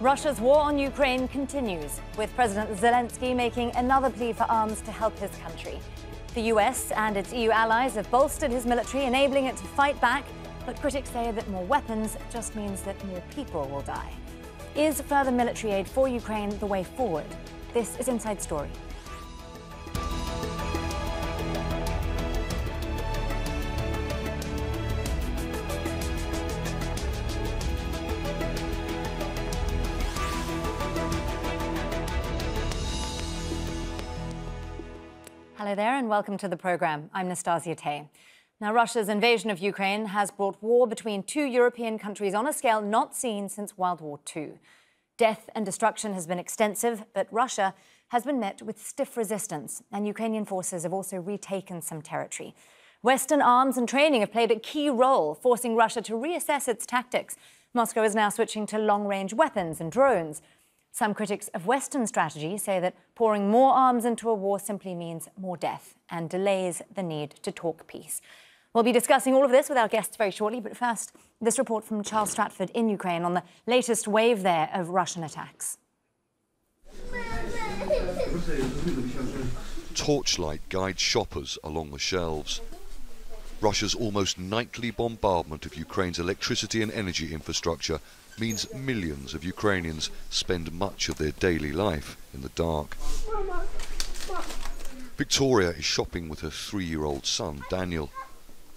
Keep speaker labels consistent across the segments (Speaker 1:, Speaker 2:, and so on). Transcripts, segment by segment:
Speaker 1: Russia's war on Ukraine continues, with President Zelensky making another plea for arms to help his country. The US and its EU allies have bolstered his military, enabling it to fight back, but critics say that more weapons just means that more people will die. Is further military aid for Ukraine the way forward? This is Inside Story. Hello there, and welcome to the programme. I'm Nastasya Tay. Now, Russia's invasion of Ukraine has brought war between two European countries on a scale not seen since World War II. Death and destruction has been extensive, but Russia has been met with stiff resistance, and Ukrainian forces have also retaken some territory. Western arms and training have played a key role, forcing Russia to reassess its tactics. Moscow is now switching to long range weapons and drones. Some critics of Western strategy say that pouring more arms into a war simply means more death and delays the need to talk peace. We'll be discussing all of this with our guests very shortly, but first, this report from Charles Stratford in Ukraine on the latest wave there of Russian attacks.
Speaker 2: Torchlight guides shoppers along the shelves. Russia's almost nightly bombardment of Ukraine's electricity and energy infrastructure means millions of Ukrainians spend much of their daily life in the dark. Victoria is shopping with her three-year-old son, Daniel.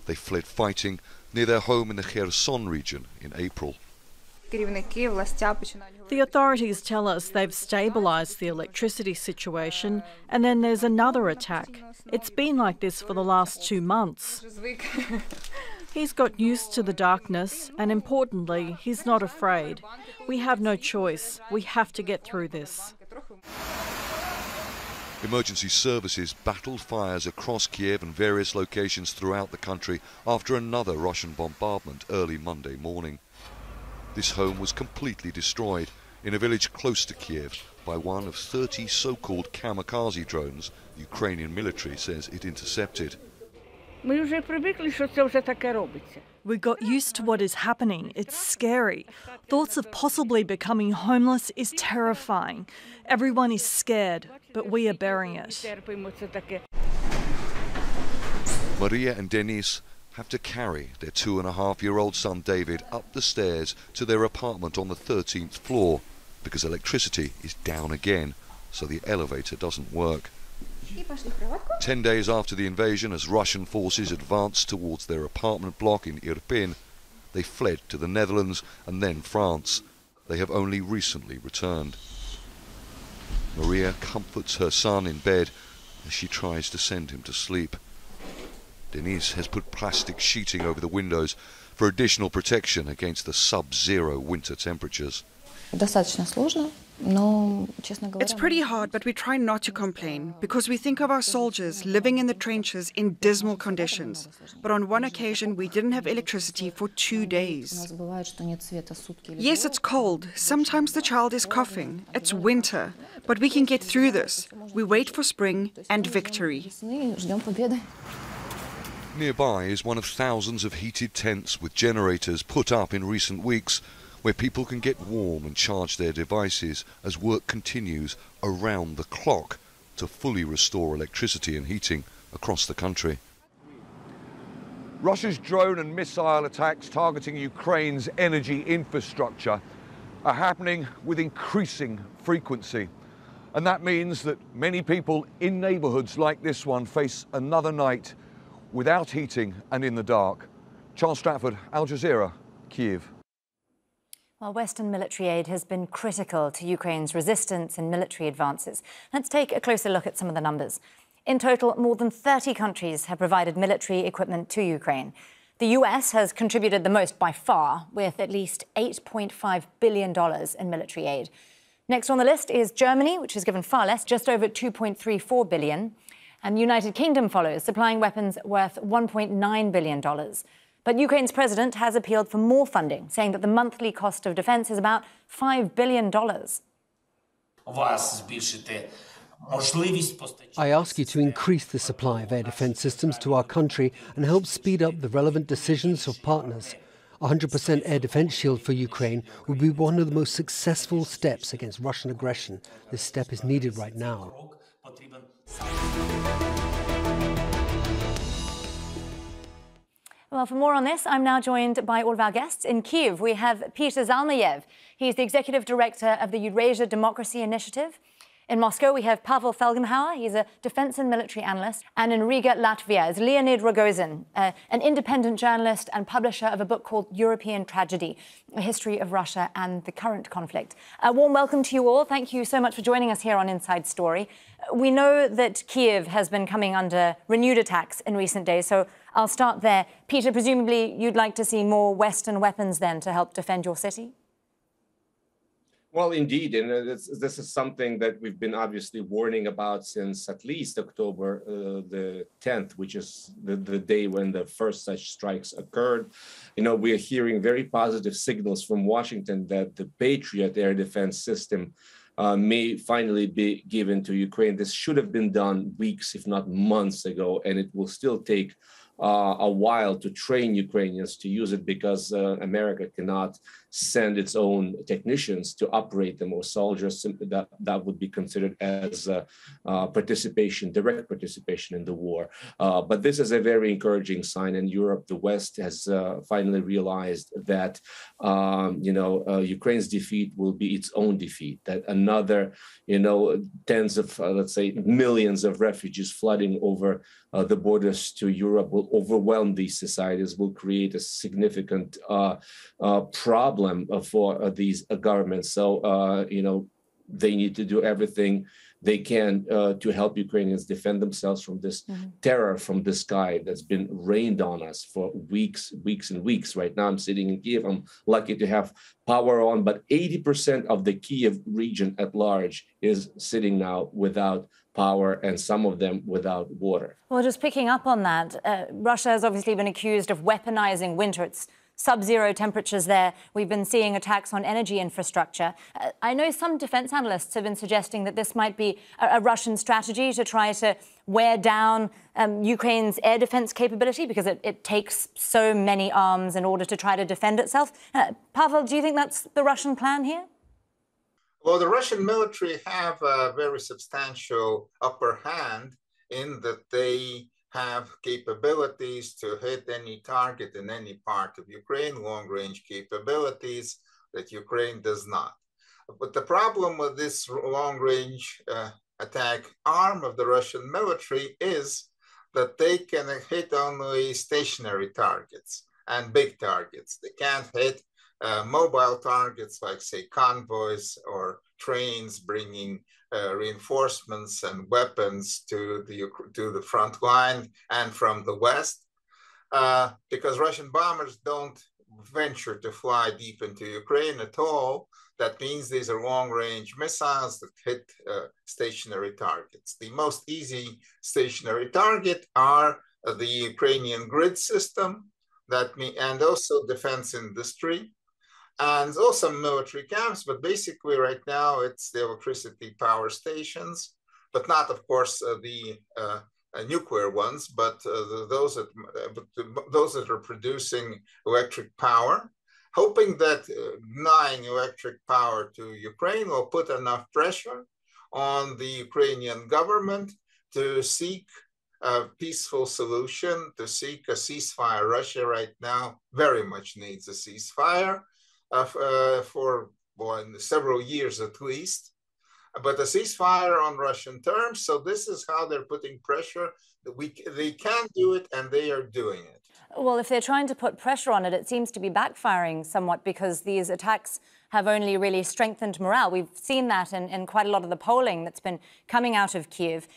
Speaker 2: They fled fighting near their home in the Kherson region in April.
Speaker 3: The authorities tell us they've stabilised the electricity situation, and then there's another attack. It's been like this for the last two months. He's got used to the darkness, and importantly, he's not afraid. We have no choice. We have to get through this.
Speaker 2: Emergency services battled fires across Kiev and various locations throughout the country after another Russian bombardment early Monday morning. This home was completely destroyed in a village close to Kiev by one of 30 so-called kamikaze drones the Ukrainian military says it intercepted.
Speaker 3: We got used to what is happening. It's scary. Thoughts of possibly becoming homeless is terrifying. Everyone is scared, but we are bearing it.
Speaker 2: Maria and Denis have to carry their two and a half year old son David up the stairs to their apartment on the 13th floor because electricity is down again, so the elevator doesn't work. Ten days after the invasion, as Russian forces advanced towards their apartment block in Irpin, they fled to the Netherlands and then France. They have only recently returned. Maria comforts her son in bed as she tries to send him to sleep. Denis has put plastic sheeting over the windows for additional protection against the sub-zero winter temperatures.
Speaker 4: It's pretty hard, but we try not to complain because we think of our soldiers living in the trenches in dismal conditions. But on one occasion, we didn't have electricity for two days. Yes, it's cold. Sometimes the child is coughing. It's winter. But we can get through this. We wait for spring and victory.
Speaker 2: Nearby is one of thousands of heated tents with generators put up in recent weeks where people can get warm and charge their devices as work continues around the clock to fully restore electricity and heating across the country. Russia's drone and missile attacks targeting Ukraine's energy infrastructure are happening with increasing frequency. And that means that many people in neighbourhoods like this one face another night without heating and in the dark. Charles Stratford, Al Jazeera, Kiev.
Speaker 1: While Western military aid has been critical to Ukraine's resistance and military advances, let's take a closer look at some of the numbers. In total, more than 30 countries have provided military equipment to Ukraine. The US has contributed the most by far, with at least $8.5 billion in military aid. Next on the list is Germany, which has given far less, just over 2.34 billion. And the United Kingdom follows, supplying weapons worth $1.9 billion. But Ukraine's president has appealed for more funding, saying that the monthly cost of defense is about $5 billion.
Speaker 5: I ask you to increase the supply of air defense systems to our country and help speed up the relevant decisions of partners. 100% air defense shield for Ukraine would be one of the most successful steps against Russian aggression. This step is needed right now.
Speaker 1: Well, for more on this, I'm now joined by all of our guests. In Kiev, we have Peter Zalmayev. He's the executive director of the Eurasia Democracy Initiative. In Moscow, we have Pavel Felgenhauer. He's a defense and military analyst. And in Riga, Latvia, is Leonid Ragozin, uh, an independent journalist and publisher of a book called European Tragedy, a history of Russia and the current conflict. A warm welcome to you all. Thank you so much for joining us here on Inside Story. We know that Kiev has been coming under renewed attacks in recent days, so I'll start there. Peter, presumably you'd like to see more Western weapons then to help defend your city?
Speaker 6: Well, indeed, and uh, this, this, is something that we've been obviously warning about since at least October uh, the 10th, which is the, the day when the first such strikes occurred. You know, we are hearing very positive signals from Washington that the Patriot air defense system uh, may finally be given to Ukraine. This should have been done weeks, if not months ago, and it will still take uh, a while to train Ukrainians to use it because uh, America cannot send its own technicians to operate them or soldiers that that would be considered as uh, uh, participation direct participation in the war. Uh, but this is a very encouraging sign in europe the west has uh, finally realized that um, you know uh, ukraine's defeat will be its own defeat that another you know tens of uh, let's say millions of refugees flooding over the borders to europe will overwhelm these societies will create a significant problem problem uh, for uh, these uh, governments. So, you know, they need to do everything they can uh, to help Ukrainians defend themselves from this mm-hmm. terror from the sky that's been rained on us for weeks, weeks and weeks. Right now, I'm sitting in Kiev. I'm lucky to have power on, but 80% of the Kiev region at large is sitting now without power and some of them without water.
Speaker 1: Well, just picking up on that, uh, Russia has obviously been accused of weaponizing winter. It's sub-zero temperatures there. We've been seeing attacks on energy infrastructure. Uh, I know some defense analysts have been suggesting that this might be a, a Russian strategy to try to wear down um, Ukraine's air defense capability because it, it, takes so many arms in order to try to defend itself. Uh, Pavel, do you think that's the Russian plan here?
Speaker 7: Well, the Russian military have a very substantial upper hand in that they have capabilities to hit any target in any part of Ukraine, long range capabilities that Ukraine does not. But the problem with this long range uh, attack arm of the Russian military is that they can hit only stationary targets and big targets. They can't hit uh, mobile targets like, say, convoys or trains bringing uh, reinforcements and weapons to the to the front line and from the west, uh, because Russian bombers don't venture to fly deep into Ukraine at all. That means these are long-range missiles that hit uh, stationary targets. The most easy stationary target are the Ukrainian grid system, that mean, and also defense industry and also military camps, but basically right now it's the electricity power stations, but not, of course, uh, the uh, uh, nuclear ones, but uh, the, those that uh, but the, those that are producing electric power, hoping that uh, denying electric power to Ukraine will put enough pressure on the Ukrainian government to seek a peaceful solution, to seek a ceasefire. Russia right now very much needs a ceasefire uh, for well, several years at least, but a ceasefire on Russian terms. So this is how they're putting pressure. We, they can do it, and they are doing it.
Speaker 1: Well, if they're trying to put pressure on it, it seems to be backfiring somewhat because these attacks have only really strengthened morale. We've seen that in, in quite a lot of the polling that's been coming out of Kiev.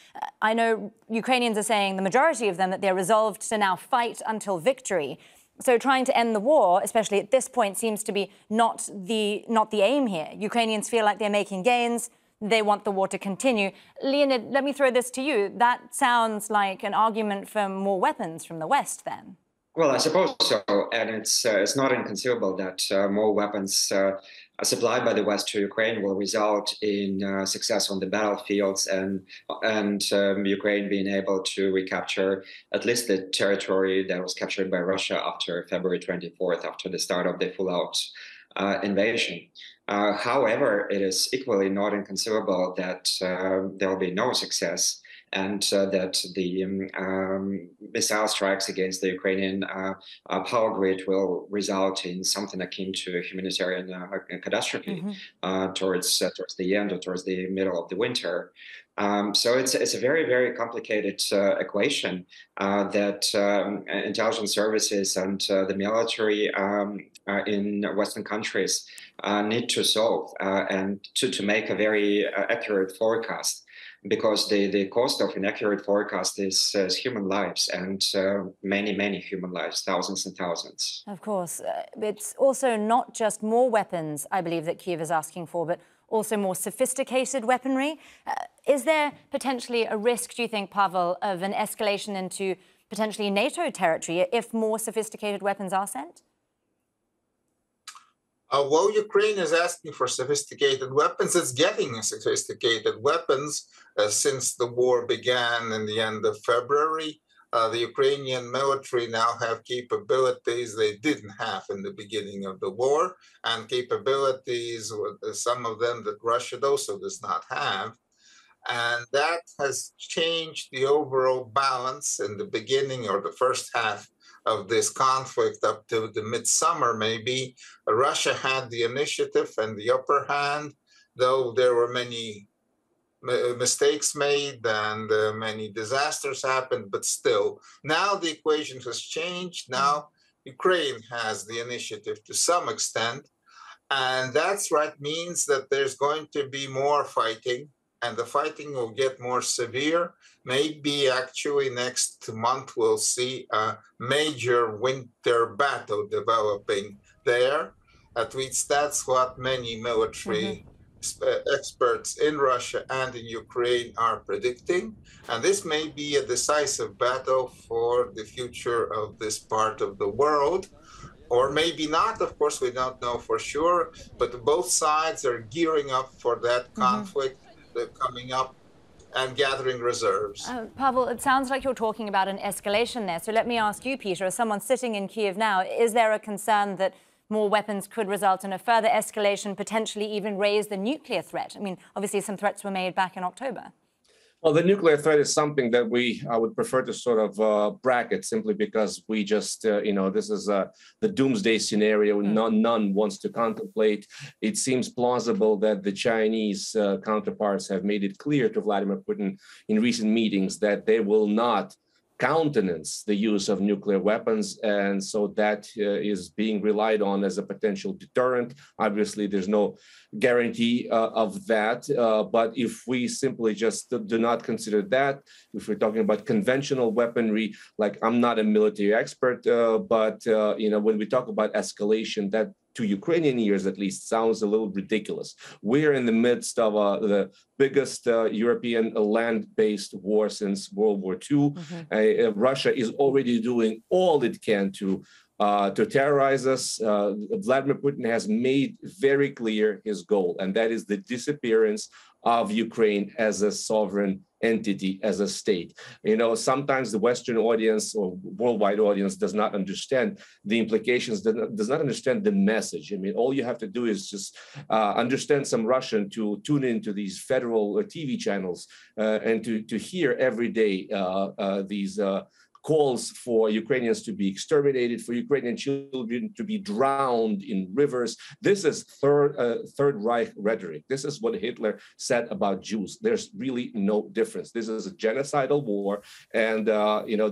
Speaker 1: I know Ukrainians are saying, the majority of them, that they're resolved to now fight until victory. So trying to end the war, especially at this point, seems to be not the, not the aim here. Ukrainians feel like they're making gains. They want the war to continue. Leonid, let me throw this to you. That sounds like an argument for more weapons from the West, then.
Speaker 8: Well, I suppose so, and it's uh, it's not inconceivable that uh, more weapons uh, supplied by the West to Ukraine will result in uh, success on the battlefields and and um, Ukraine being able to recapture at least the territory that was captured by Russia after February 24th, after the start of the full-out uh, invasion. Uh, however, it is equally not inconceivable that uh, there will be no success and uh, that the um, um, missile strikes against the Ukrainian uh, uh, power grid will result in something akin to a humanitarian uh, catastrophe mm-hmm. Uh, towards uh, towards the end or towards the middle of the winter. Um, so it's it's a very very complicated equation that um, intelligence services and the military um, in Western countries need to solve and to to make a very accurate forecast because the, the cost of inaccurate forecast is, uh, human lives and uh, many, many human lives, thousands and thousands.
Speaker 1: Of course. Uh, it's also not just more weapons, I believe, that Kiev is asking for, but also more sophisticated weaponry. Uh, is there potentially a risk, do you think, Pavel, of an escalation into potentially NATO territory if more sophisticated weapons are sent?
Speaker 7: Although Ukraine is asking for sophisticated weapons, it's getting sophisticated weapons uh, since the war began in the end of February. Uh, the Ukrainian military now have capabilities they didn't have in the beginning of the war, and capabilities, uh, some of them that Russia also does not have. And that has changed the overall balance in the beginning or the first half of this conflict up to the midsummer, maybe. Russia had the initiative and the upper hand, though there were many uh, mistakes made and uh, many disasters happened, but still, now the equation has changed. Now Ukraine has the initiative to some extent, and that's what means that there's going to be more fighting, and the fighting will get more severe. Maybe actually next month we'll see a major winter battle developing there. At least that's what many military. Mm-hmm experts in Russia and in Ukraine are predicting. And this may be a decisive battle for the future of this part of the world. Or maybe not, of course, we don't know for sure, but both sides are gearing up for that mm-hmm. Coming up and gathering reserves.
Speaker 1: Uh, Pavel, it sounds like you're talking about an escalation there. So let me ask you, Peter, as someone sitting in Kiev now, is there a concern that more weapons could result in a further escalation, potentially even raise the nuclear threat. I mean, obviously, some threats were made back in October.
Speaker 6: Well, the nuclear threat is something that we I would prefer to sort of uh, bracket simply because we just uh, you know this is uh, the doomsday scenario. Mm. None none wants to contemplate. It seems plausible that the Chinese uh, counterparts have made it clear to Vladimir Putin in recent meetings that they will not countenance the use of nuclear weapons. And so that uh, is being relied on as a potential deterrent. Obviously, there's no guarantee uh, of that. Uh, but if we simply just do not consider that, if we're talking about conventional weaponry, like I'm not a military expert, uh, but uh, you know, when we talk about escalation, that to Ukrainian ears at least sounds a little ridiculous. We're in the midst of uh, the biggest uh, European land-based war since World War II. Mm-hmm. Uh, Russia is already doing all it can to uh, to terrorize us. Uh, Vladimir Putin has made very clear his goal, and that is the disappearance of Ukraine as a sovereign entity, as a state. You know, sometimes the Western audience or worldwide audience does not understand the implications, does not understand the message. I mean, all you have to do is just uh, understand some Russian to tune into these federal uh, TV channels uh, and to, to hear every day uh, uh, these calls for Ukrainians to be exterminated, for Ukrainian children to be drowned in rivers. This is third uh, Third Reich rhetoric. This is what Hitler said about Jews. There's really no difference. This is a genocidal war, and uh, you know,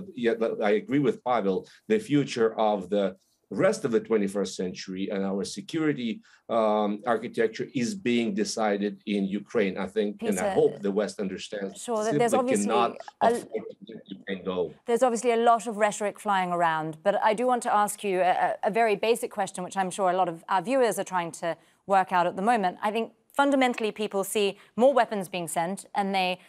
Speaker 6: I agree with Pavel. The future of the rest of the 21st century and our security um, architecture is being decided in Ukraine. I think, Peter, and I hope the West understands.
Speaker 1: Sure, there's obviously a, there's obviously a lot of rhetoric flying around, but I do want to ask you a, a very basic question, which I'm sure a lot of our viewers are trying to work out at the moment. I think fundamentally people see more weapons being sent, and they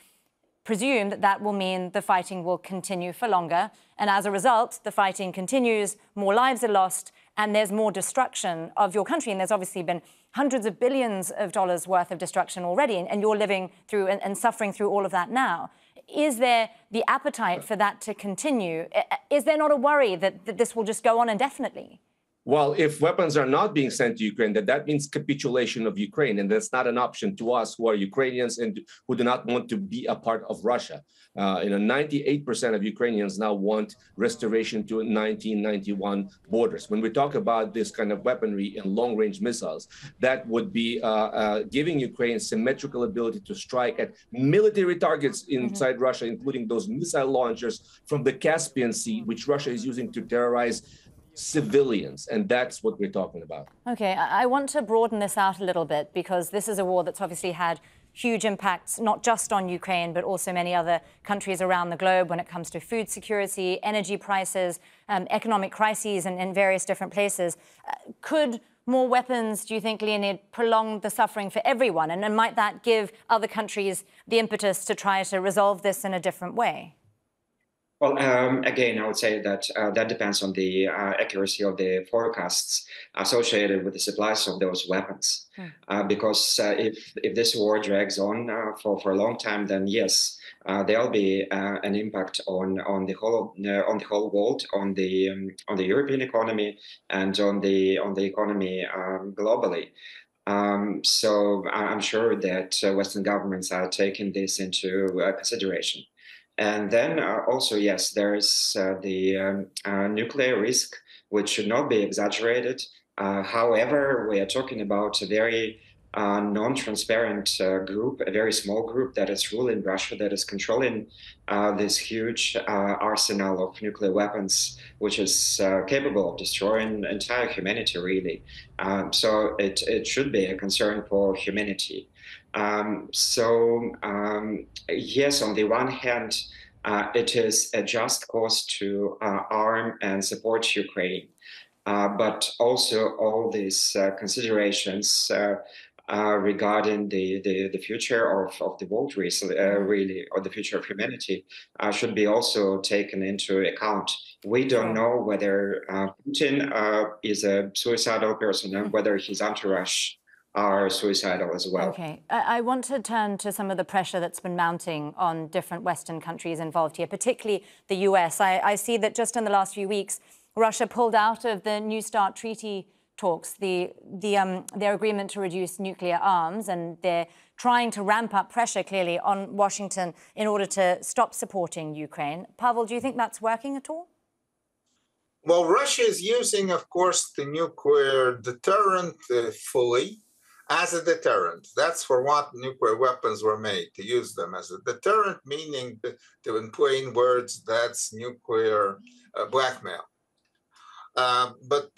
Speaker 1: presume that that will mean the fighting will continue for longer. And as a result, the fighting continues, more lives are lost, and there's more destruction of your country, and there's obviously been hundreds of billions of dollars worth of destruction already, and, you're living through and, and suffering through all of that now. Is there the appetite for that to continue? Is there not a worry that, that this will just go on indefinitely?
Speaker 6: Well, if weapons are not being sent to Ukraine, then that means capitulation of Ukraine. And that's not an option to us who are Ukrainians and who do not want to be a part of Russia. Uh, you know, 98% of Ukrainians now want restoration to 1991 borders. When we talk about this kind of weaponry and long range missiles, that would be uh, uh, giving Ukraine symmetrical ability to strike at military targets mm-hmm. inside mm-hmm. Russia, including those missile launchers from the Caspian Sea, which Russia is using to terrorize civilians. And that's what we're talking about.
Speaker 1: Okay, I want to broaden this out a little bit because this is a war that's obviously had huge impacts, not just on Ukraine, but also many other countries around the globe when it comes to food security, energy prices, um, economic crises in, in, various different places. Uh, could more weapons, do you think, Leonid, prolong the suffering for everyone? And, and might that give other countries the impetus to try to resolve this in a different way?
Speaker 8: Well, um, again, I would say that uh, that depends on the uh, accuracy of the forecasts associated with the supplies of those weapons. Hmm. Uh, because uh, if if this war drags on uh, for for a long time, then yes, uh, there'll be an impact on on the whole on the whole world, on the um, on the European economy, and on the on the economy um, globally. Um, so I'm sure that Western governments are taking this into consideration. And then uh, also, yes, there is uh, the um, uh, nuclear risk, which should not be exaggerated. However, we are talking about a very uh, non-transparent uh, group, a very small group that is ruling Russia, that is controlling this huge arsenal of nuclear weapons, which is capable of destroying entire humanity, really. Um, so it, it should be a concern for humanity. Um, so um, yes, on the one hand, uh, it is a just cause to uh, arm and support Ukraine. Uh, but also all these uh, considerations uh, uh, regarding the, the, the, future of, of the world, uh, mm-hmm. really, or the future of humanity, uh, should be also taken into account. We don't know whether uh, Putin is a suicidal person and mm-hmm. whether his entourage are suicidal as well.
Speaker 1: Okay. I want to turn to some of the pressure that's been mounting on different Western countries involved here, particularly the US. I, I see that just in the last few weeks, Russia pulled out of the New START treaty talks, the, the, um, their agreement to reduce nuclear arms, and they're trying to ramp up pressure clearly on Washington in order to stop supporting Ukraine. Pavel, do you think that's working at all?
Speaker 7: Well, Russia is using, of course, the nuclear deterrent uh, fully as a deterrent. That's for what nuclear weapons were made, to use them as a deterrent, meaning, to, in plain words, that's nuclear uh, blackmail. Uh, but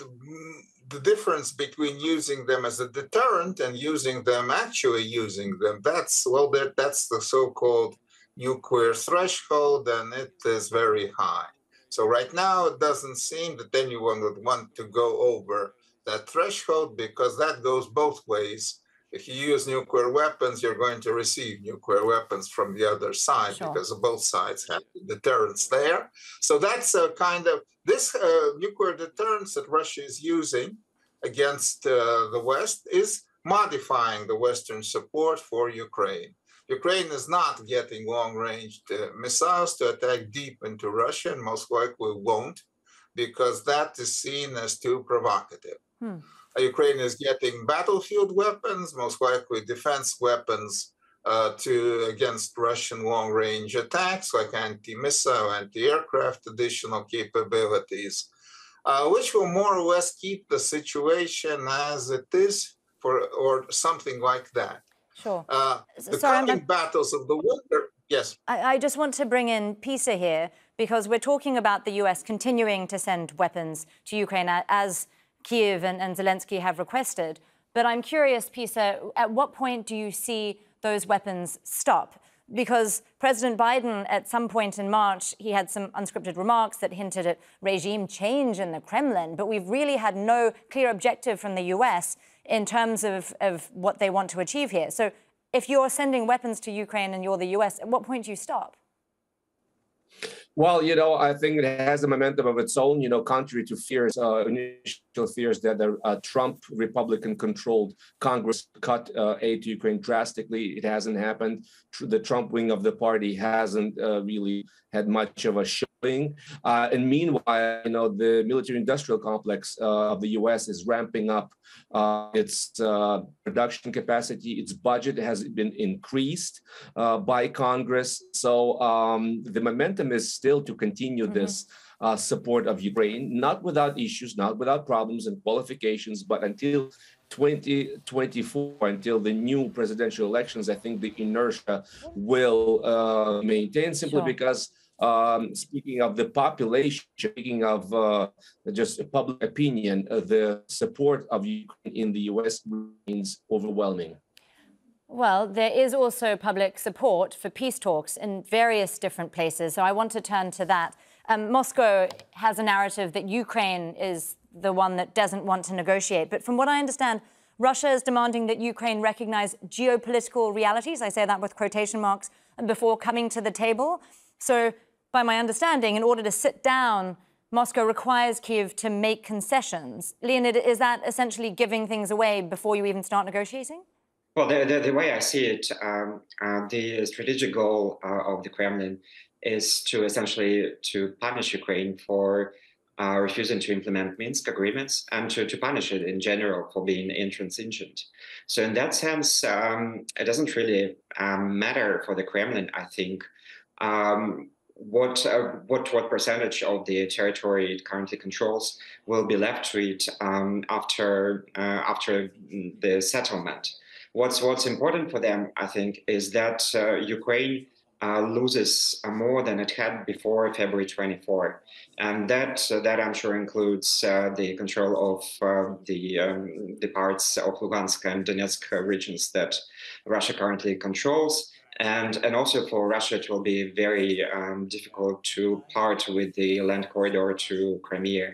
Speaker 7: the, difference between using them as a deterrent and using them, actually using them, that's, well, that, that's the so-called nuclear threshold, and it is very high. So right now, it doesn't seem that anyone would want to go over that threshold because that goes both ways. If you use nuclear weapons, you're going to receive nuclear weapons from the other side sure. because both sides have deterrence there. So that's a kind of this uh, nuclear deterrence that Russia is using against uh, the West is modifying the Western support for Ukraine. Ukraine is not getting long range uh, missiles to attack deep into Russia and most likely won't because that is seen as too provocative. Hmm. Ukraine is getting battlefield weapons, most likely defense weapons uh, to against Russian long-range attacks, like anti-missile, anti-aircraft, additional capabilities, uh, which will more or less keep the situation as it is, for or something like that.
Speaker 1: Sure.
Speaker 7: Uh, the Sorry, coming I'm... battles of the winter. Yes.
Speaker 1: I, I just want to bring in Peter here because we're talking about the U.S. continuing to send weapons to Ukraine as Kiev and, and Zelensky have requested. But I'm curious, Peter, at what point do you see those weapons stop? Because President Biden, at some point in March, he had some unscripted remarks that hinted at regime change in the Kremlin, but we've really had no clear objective from the US in terms of, of what they want to achieve here. So if you're sending weapons to Ukraine and you're the US, at what point do you stop?
Speaker 6: Well, you know, I think it has a momentum of its own, you know, contrary to fears, uh, initial fears that the uh, Trump Republican controlled Congress cut uh, aid to Ukraine drastically. It hasn't happened. The Trump wing of the party hasn't uh, really had much of a showing. Uh, and meanwhile, you know, the military industrial complex uh, of the US is ramping up its production capacity. Its budget has been increased by Congress. So um, the momentum is still to continue mm-hmm. this uh, support of Ukraine, not without issues, not without problems and qualifications, but until 2024, until the new presidential elections, I think the inertia will uh, maintain simply sure. because. Um, speaking of the population, speaking of uh, just public opinion, uh, the support of Ukraine in the US remains overwhelming.
Speaker 1: Well, there is also public support for peace talks in various different places. So I want to turn to that. Um, Moscow has a narrative that Ukraine is the one that doesn't want to negotiate. But from what I understand, Russia is demanding that Ukraine recognize geopolitical realities. I say that with quotation marks before coming to the table. So, by my understanding, in order to sit down, Moscow requires Kiev to make concessions. Leonid, is that essentially giving things away before you even start negotiating?
Speaker 8: Well, the, the, the, way I see it, um, uh, the strategic goal uh, of the Kremlin is to essentially to punish Ukraine for uh, refusing to implement Minsk agreements and to, to punish it in general for being intransigent. So in that sense, um, it doesn't really um, matter for the Kremlin, I think, um, what uh, what what percentage of the territory it currently controls will be left to it um, after uh, after the settlement what's what's important for them, I think, is that uh, Ukraine uh, loses uh, more than it had before February 24, and that uh, that I'm sure includes uh, the control of uh, the um, the parts of Lugansk and Donetsk regions that Russia currently controls. And, and also for Russia, it will be very um, difficult to part with the land corridor to Crimea,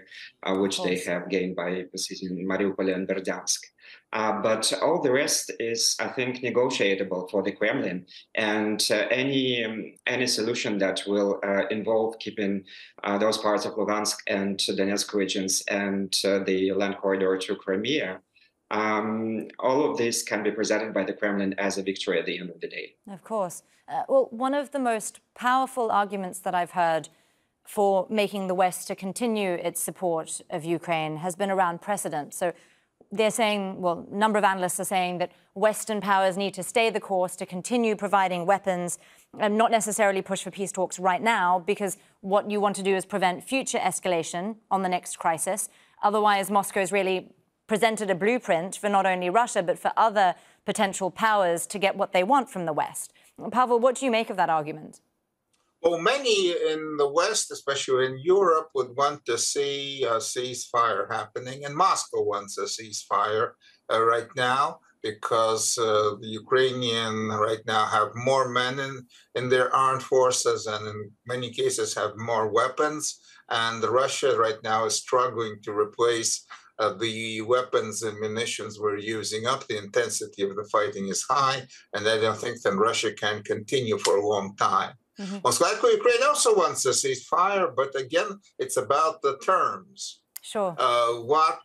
Speaker 8: which they have gained by possessing Mariupol and Berdyansk. Uh, but all the rest is, I think, negotiable for the Kremlin, and uh, any um, any solution that will uh, involve keeping uh, those parts of Lugansk and Donetsk regions and uh, the land corridor to Crimea, um, all of this can be presented by the Kremlin as a victory at the end of the day.
Speaker 1: Of course. Uh, well, one of the most powerful arguments that I've heard for making the West to continue its support of Ukraine has been around precedent. So they're saying, well, a number of analysts are saying that Western powers need to stay the course to continue providing weapons and not necessarily push for peace talks right now, because what you want to do is prevent future escalation on the next crisis. Otherwise, Moscow's really presented a blueprint for not only Russia, but for other potential powers to get what they want from the West. Pavel, what do you make of that argument?
Speaker 7: Well, many in the West, especially in Europe, would want to see a ceasefire happening, and Moscow wants a ceasefire uh, right now because uh, the Ukrainian right now have more men in, in their armed forces and in many cases have more weapons. And Russia right now is struggling to replace uh, the weapons and munitions we're using up. The intensity of the fighting is high, and I don't think that Russia can continue for a long time. Mm-hmm. Most likely, Ukraine also wants a ceasefire, but again, it's about the terms.
Speaker 1: Sure.
Speaker 7: Uh, what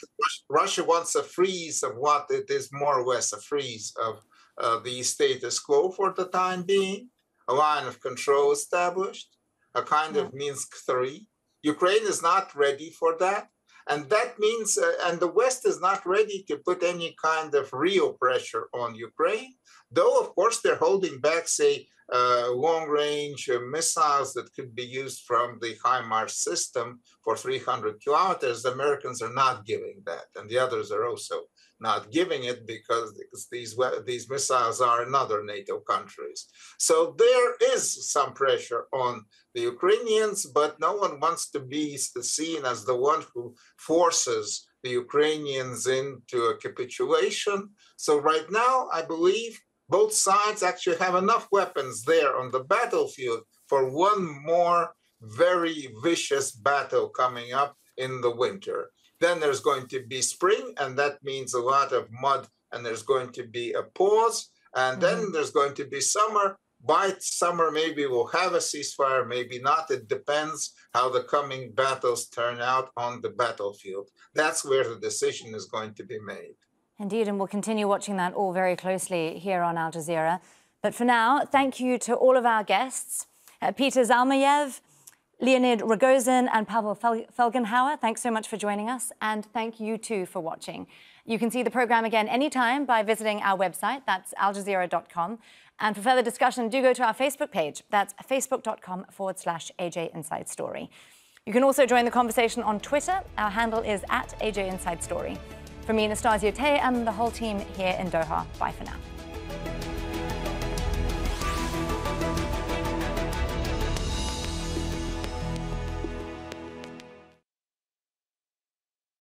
Speaker 7: Russia wants a freeze of what it is more or less a freeze of uh, the status quo for the time being, a line of control established, a kind yeah. of Minsk three. Ukraine is not ready for that. And that means, uh, and the West is not ready to put any kind of real pressure on Ukraine, though, of course, they're holding back, say, uh, long range uh, missiles that could be used from the HIMARS system for 300 kilometers. The Americans are not giving that, and the others are also not giving it because these these missiles are in other NATO countries. So there is some pressure on the Ukrainians, but no one wants to be seen as the one who forces the Ukrainians into a capitulation. So right now, I believe both sides actually have enough weapons there on the battlefield for one more very vicious battle coming up in the winter. Then there's going to be spring, and that means a lot of mud, and there's going to be a pause. And then mm-hmm. there's going to be summer, by summer, maybe we'll have a ceasefire, maybe not. It depends how the coming battles turn out on the battlefield. That's where the decision is going to be made.
Speaker 1: Indeed, and we'll continue watching that all very closely here on Al Jazeera. But for now, thank you to all of our guests uh, Peter Zalmayev, Leonid Ragozin, and Pavel Felgenhauer. Thanks so much for joining us, and thank you too for watching. You can see the program again anytime by visiting our website, that's aljazeera.com. And for further discussion, do go to our Facebook page. That's facebook.com forward slash AJ Inside Story. You can also join the conversation on Twitter. Our handle is at AJ Inside Story. From me, Nastasya Tay, and the whole team here in Doha. Bye for now.